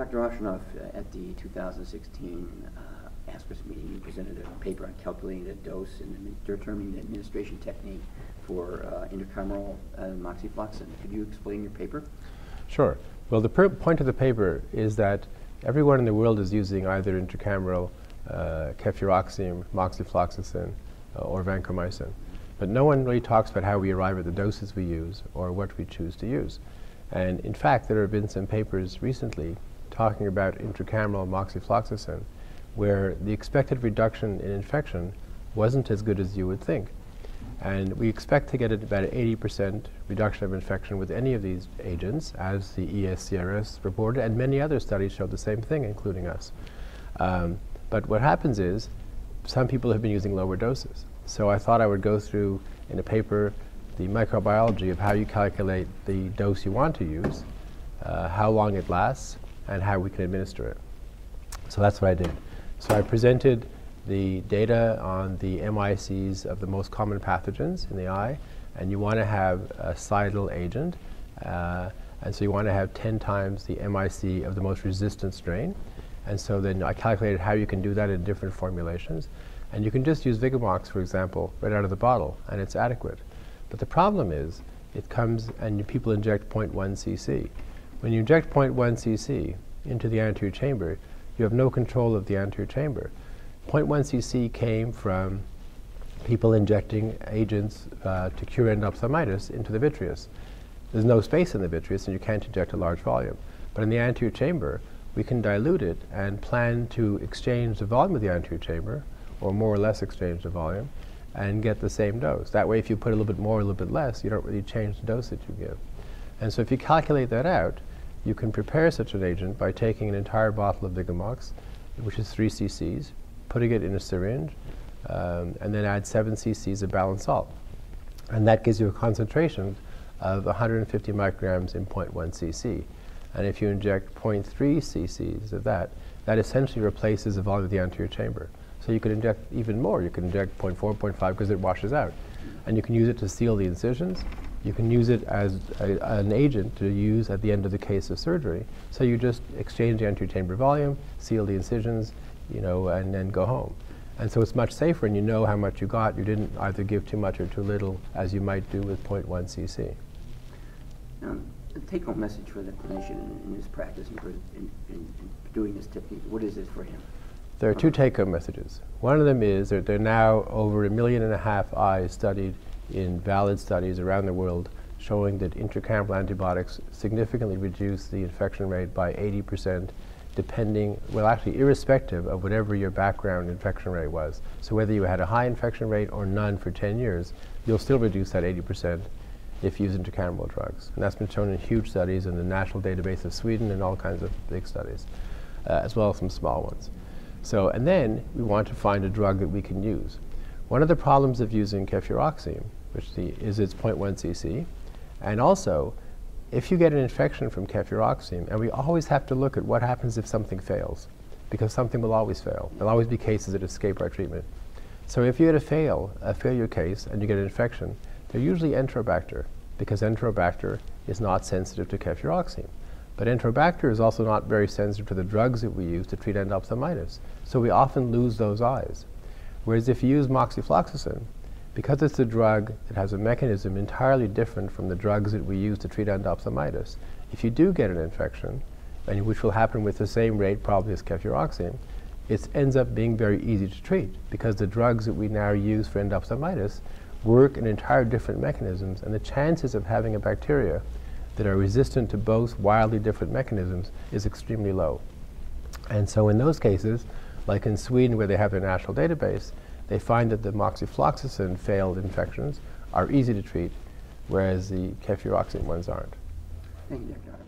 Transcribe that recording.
Dr. Arshinoff, uh, at the 2016 uh, meeting, you presented a paper on calculating the dose and determining the administration technique for uh, uh, moxifloxacin. Could you explain your paper? Sure. Well, the point of the paper is that everyone in the world is using either intracameral uh, cefuroxime, moxifloxacin, uh, or vancomycin. But no one really talks about how we arrive at the doses we use or what we choose to use. And in fact, there have been some papers recently talking about intracameral moxifloxacin where the expected reduction in infection wasn't as good as you would think. And we expect to get about an 80% reduction of infection with any of these agents, as the ESCRS reported, and many other studies showed the same thing, including us. Um, but what happens is some people have been using lower doses. So I thought I would go through in a paper the microbiology of how you calculate the dose you want to use, uh, how long it lasts, and how we can administer it. So that's what I did. So I presented the data on the MICs of the most common pathogens in the eye, and you want to have a cidal agent, uh, and so you want to have 10 times the MIC of the most resistant strain. And so then I calculated how you can do that in different formulations. And you can just use Vigamox, for example, right out of the bottle, and it's adequate. But the problem is, it comes and people inject 0.1 cc. When you inject 0.1 cc into the anterior chamber, you have no control of the anterior chamber. 0.1 cc came from people injecting agents uh, to cure endophthalmitis into the vitreous. There's no space in the vitreous, and you can't inject a large volume. But in the anterior chamber, we can dilute it and plan to exchange the volume of the anterior chamber, or more or less exchange the volume, and get the same dose. That way, if you put a little bit more, a little bit less, you don't really change the dose that you give. And so if you calculate that out, you can prepare such an agent by taking an entire bottle of Vigamox, which is 3 cc's, putting it in a syringe, um, and then add 7 cc's of balanced salt. And that gives you a concentration of 150 micrograms in 0.1 cc. And if you inject 0.3 cc's of that, that essentially replaces the volume of the anterior chamber. So you could inject even more. You can inject 0.4, 0.5 because it washes out. And you can use it to seal the incisions. You can use it as a, an agent to use at the end of the case of surgery. So you just exchange the anterior chamber volume, seal the incisions, you know, and then go home. And so it's much safer and you know how much you got. You didn't either give too much or too little as you might do with 0.1 cc. Now, the take-home message for the clinician in, in his practice and for in, in, in doing this technique, what is it for him? There are two take-home messages. One of them is that there are now over a million and a half eyes studied in valid studies around the world showing that intracameral antibiotics significantly reduce the infection rate by 80% depending, well actually irrespective of whatever your background infection rate was. So whether you had a high infection rate or none for 10 years, you'll still reduce that 80% if you use intracameral drugs. And that's been shown in huge studies in the National Database of Sweden and all kinds of big studies, uh, as well as some small ones. So, and then we want to find a drug that we can use. One of the problems of using cefuroxime, which the, is its 0.1 cc, and also if you get an infection from cefuroxime, and we always have to look at what happens if something fails, because something will always fail. There'll always be cases that escape our treatment. So if you get a fail, a failure case, and you get an infection, they're usually Enterobacter, because Enterobacter is not sensitive to cefuroxime. But Enterobacter is also not very sensitive to the drugs that we use to treat endophthalmitis. So we often lose those eyes. Whereas if you use moxifloxacin, because it's a drug that has a mechanism entirely different from the drugs that we use to treat endophthalmitis, if you do get an infection, and which will happen with the same rate probably as cefuroxime, it ends up being very easy to treat because the drugs that we now use for endophthalmitis work in entirely different mechanisms, and the chances of having a bacteria that are resistant to both wildly different mechanisms is extremely low. And so in those cases, like in Sweden where they have their national database, they find that the moxifloxacin failed infections are easy to treat, whereas the cefuroxime ones aren't. Thank you, Dr.